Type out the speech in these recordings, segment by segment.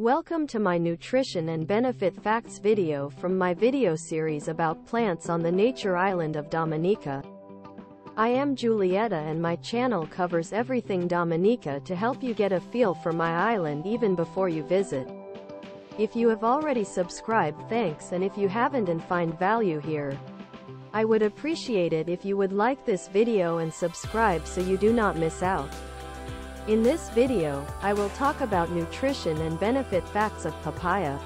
Welcome to my nutrition and benefit facts video from my video series about plants on the nature island of Dominica. I am Julietta and my channel covers everything Dominica to help you get a feel for my island even before you visit. If you have already subscribed thanks and if you haven't and find value here, I would appreciate it if you would like this video and subscribe so you do not miss out. In this video, I will talk about nutrition and benefit facts of papaya.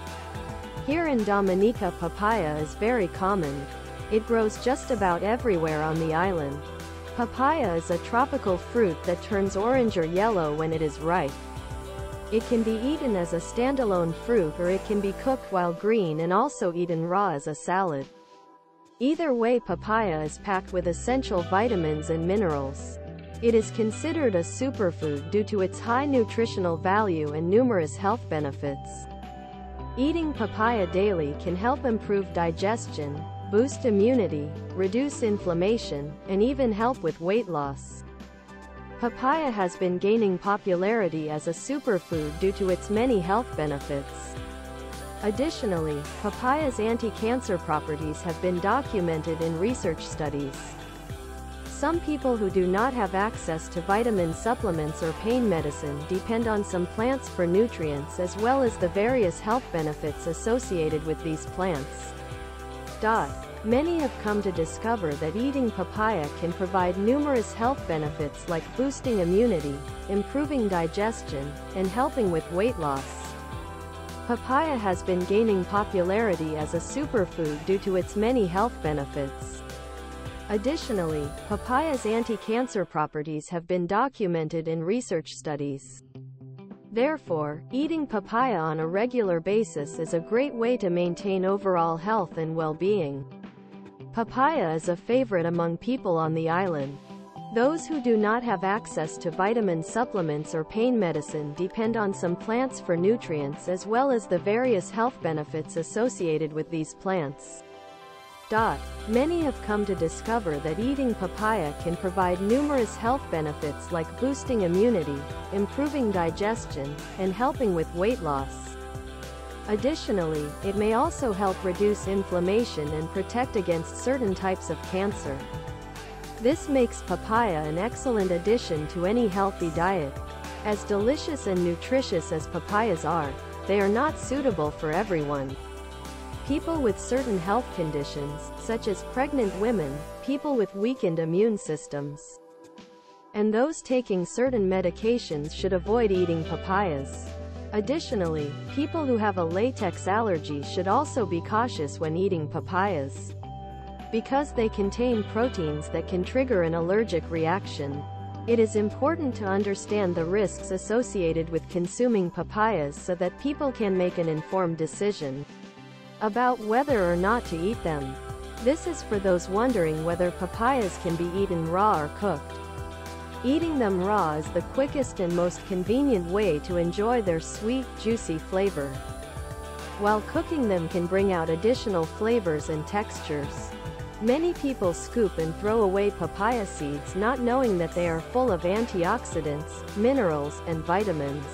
Here in Dominica papaya is very common. It grows just about everywhere on the island. Papaya is a tropical fruit that turns orange or yellow when it is ripe. It can be eaten as a standalone fruit or it can be cooked while green and also eaten raw as a salad. Either way papaya is packed with essential vitamins and minerals. It is considered a superfood due to its high nutritional value and numerous health benefits. Eating papaya daily can help improve digestion, boost immunity, reduce inflammation, and even help with weight loss. Papaya has been gaining popularity as a superfood due to its many health benefits. Additionally, papaya's anti-cancer properties have been documented in research studies. Some people who do not have access to vitamin supplements or pain medicine depend on some plants for nutrients as well as the various health benefits associated with these plants. Dot. Many have come to discover that eating papaya can provide numerous health benefits like boosting immunity, improving digestion, and helping with weight loss. Papaya has been gaining popularity as a superfood due to its many health benefits. Additionally, papaya's anti-cancer properties have been documented in research studies. Therefore, eating papaya on a regular basis is a great way to maintain overall health and well-being. Papaya is a favorite among people on the island. Those who do not have access to vitamin supplements or pain medicine depend on some plants for nutrients as well as the various health benefits associated with these plants. Dot. Many have come to discover that eating papaya can provide numerous health benefits like boosting immunity, improving digestion, and helping with weight loss. Additionally, it may also help reduce inflammation and protect against certain types of cancer. This makes papaya an excellent addition to any healthy diet. As delicious and nutritious as papayas are, they are not suitable for everyone. People with certain health conditions, such as pregnant women, people with weakened immune systems, and those taking certain medications should avoid eating papayas. Additionally, people who have a latex allergy should also be cautious when eating papayas. Because they contain proteins that can trigger an allergic reaction. It is important to understand the risks associated with consuming papayas so that people can make an informed decision about whether or not to eat them. This is for those wondering whether papayas can be eaten raw or cooked. Eating them raw is the quickest and most convenient way to enjoy their sweet, juicy flavor. While cooking them can bring out additional flavors and textures. Many people scoop and throw away papaya seeds not knowing that they are full of antioxidants, minerals, and vitamins.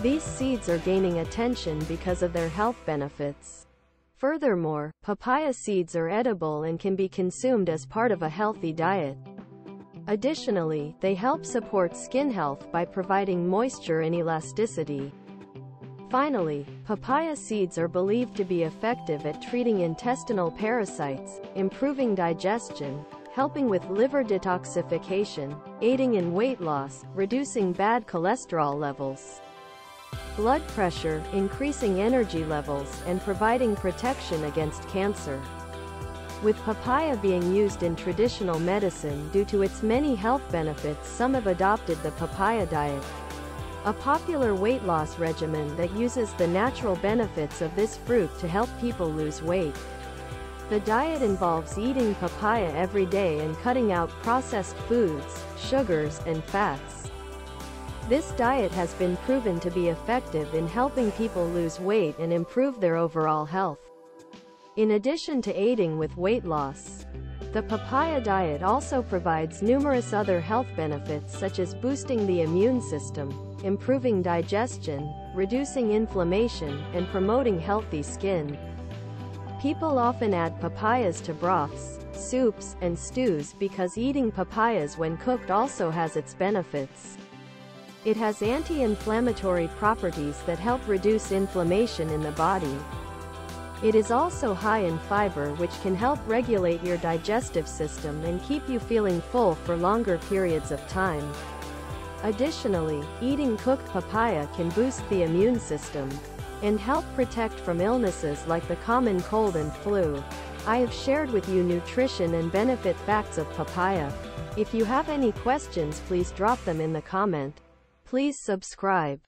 These seeds are gaining attention because of their health benefits. Furthermore, papaya seeds are edible and can be consumed as part of a healthy diet. Additionally, they help support skin health by providing moisture and elasticity. Finally, papaya seeds are believed to be effective at treating intestinal parasites, improving digestion, helping with liver detoxification, aiding in weight loss, reducing bad cholesterol levels blood pressure, increasing energy levels, and providing protection against cancer. With papaya being used in traditional medicine due to its many health benefits some have adopted the papaya diet. A popular weight loss regimen that uses the natural benefits of this fruit to help people lose weight. The diet involves eating papaya every day and cutting out processed foods, sugars, and fats. This diet has been proven to be effective in helping people lose weight and improve their overall health. In addition to aiding with weight loss, the papaya diet also provides numerous other health benefits such as boosting the immune system, improving digestion, reducing inflammation, and promoting healthy skin. People often add papayas to broths, soups, and stews because eating papayas when cooked also has its benefits. It has anti-inflammatory properties that help reduce inflammation in the body. It is also high in fiber which can help regulate your digestive system and keep you feeling full for longer periods of time. Additionally, eating cooked papaya can boost the immune system and help protect from illnesses like the common cold and flu. I have shared with you nutrition and benefit facts of papaya. If you have any questions please drop them in the comment. Please subscribe.